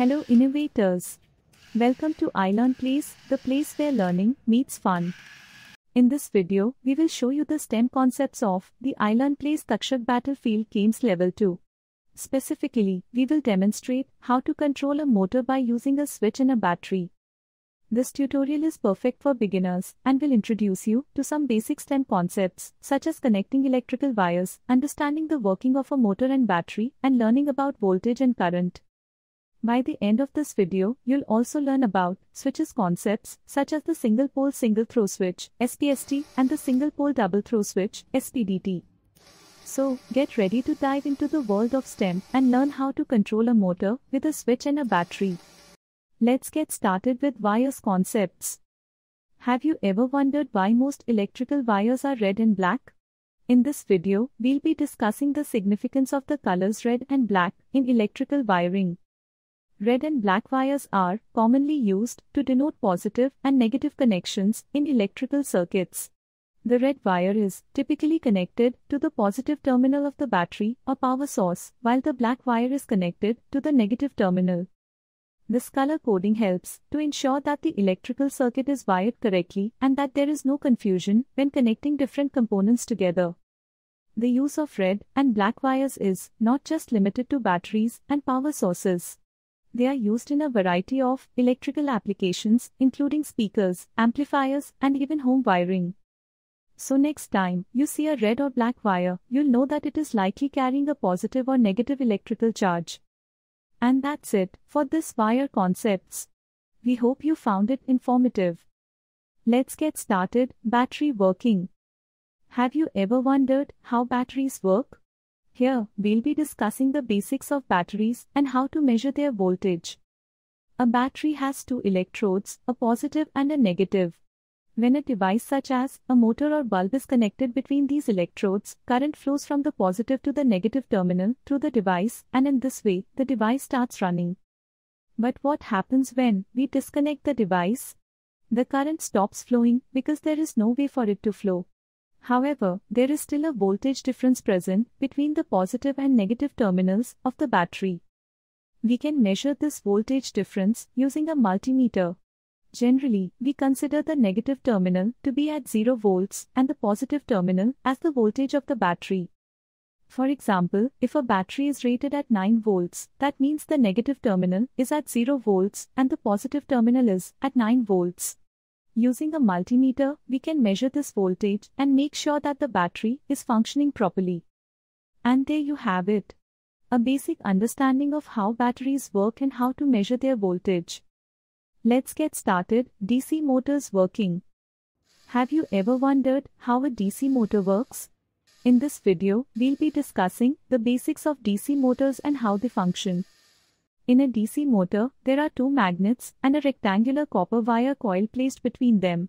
Hello, innovators. Welcome to iLearn Place, the place where learning meets fun. In this video, we will show you the STEM concepts of the iLearn Place Takshak Battlefield Games Level 2. Specifically, we will demonstrate how to control a motor by using a switch and a battery. This tutorial is perfect for beginners and will introduce you to some basic STEM concepts such as connecting electrical wires, understanding the working of a motor and battery, and learning about voltage and current. By the end of this video, you'll also learn about switches concepts such as the single pole single throw switch SPST and the single pole double throw switch SPDT. So, get ready to dive into the world of STEM and learn how to control a motor with a switch and a battery. Let's get started with wires concepts. Have you ever wondered why most electrical wires are red and black? In this video, we'll be discussing the significance of the colors red and black in electrical wiring. Red and black wires are commonly used to denote positive and negative connections in electrical circuits. The red wire is typically connected to the positive terminal of the battery or power source, while the black wire is connected to the negative terminal. This color coding helps to ensure that the electrical circuit is wired correctly and that there is no confusion when connecting different components together. The use of red and black wires is not just limited to batteries and power sources. They are used in a variety of electrical applications, including speakers, amplifiers, and even home wiring. So, next time you see a red or black wire, you'll know that it is likely carrying a positive or negative electrical charge. And that's it for this wire concepts. We hope you found it informative. Let's get started. Battery working. Have you ever wondered how batteries work? Here, we'll be discussing the basics of batteries and how to measure their voltage. A battery has two electrodes, a positive and a negative. When a device such as a motor or bulb is connected between these electrodes, current flows from the positive to the negative terminal through the device, and in this way, the device starts running. But what happens when we disconnect the device? The current stops flowing because there is no way for it to flow. However, there is still a voltage difference present between the positive and negative terminals of the battery. We can measure this voltage difference using a multimeter. Generally, we consider the negative terminal to be at 0 volts and the positive terminal as the voltage of the battery. For example, if a battery is rated at 9 volts, that means the negative terminal is at 0 volts and the positive terminal is at 9 volts. Using a multimeter, we can measure this voltage and make sure that the battery is functioning properly. And there you have it. A basic understanding of how batteries work and how to measure their voltage. Let's get started. DC motors working. Have you ever wondered how a DC motor works? In this video, we'll be discussing the basics of DC motors and how they function. In a DC motor, there are two magnets and a rectangular copper wire coil placed between them.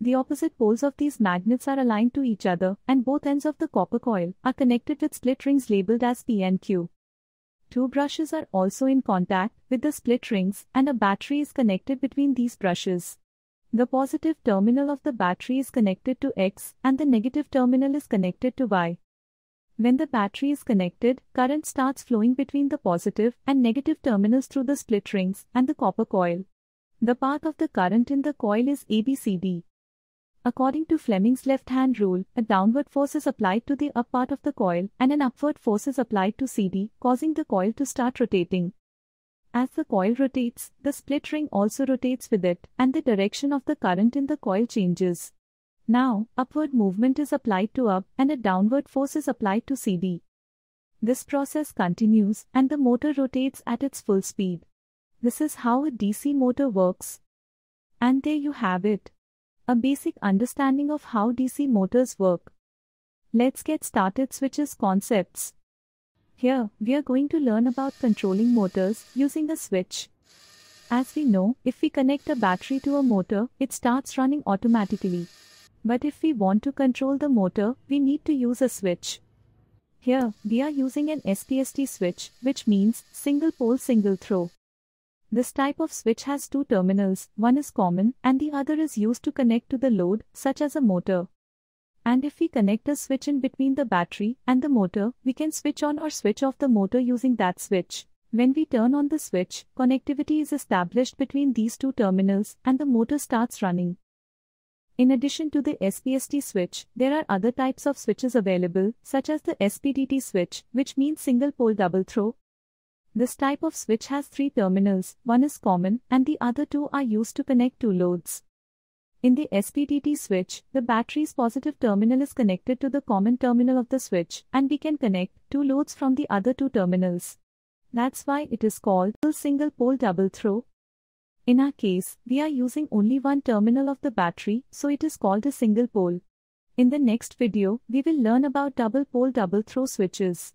The opposite poles of these magnets are aligned to each other, and both ends of the copper coil are connected with split rings labeled as P and Q. Two brushes are also in contact with the split rings, and a battery is connected between these brushes. The positive terminal of the battery is connected to X, and the negative terminal is connected to Y. When the battery is connected, current starts flowing between the positive and negative terminals through the split rings and the copper coil. The path of the current in the coil is ABCD. According to Fleming's left-hand rule, a downward force is applied to the AB part of the coil and an upward force is applied to CD, causing the coil to start rotating. As the coil rotates, the split ring also rotates with it, and the direction of the current in the coil changes. Now, upward movement is applied to AB and a downward force is applied to CD. This process continues and the motor rotates at its full speed. This is how a DC motor works. And there you have it. A basic understanding of how DC motors work. Let's get started switches concepts. Here, we are going to learn about controlling motors using a switch. As we know, if we connect a battery to a motor, it starts running automatically. But if we want to control the motor, we need to use a switch. Here, we are using an SPST switch, which means single pole single throw. This type of switch has two terminals, one is common and the other is used to connect to the load, such as a motor. And if we connect a switch in between the battery and the motor, we can switch on or switch off the motor using that switch. When we turn on the switch, connectivity is established between these two terminals and the motor starts running. In addition to the SPST switch, there are other types of switches available, such as the SPDT switch, which means single pole double throw. This type of switch has three terminals, one is common, and the other two are used to connect two loads. In the SPDT switch, the battery's positive terminal is connected to the common terminal of the switch, and we can connect two loads from the other two terminals. That's why it is called single pole double throw. In our case, we are using only one terminal of the battery, so it is called a single pole. In the next video, we will learn about double pole double throw switches.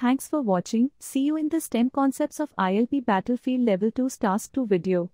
Thanks for watching. See you in the STEM concepts of ILP Battlefield Level 2 Task 2 video.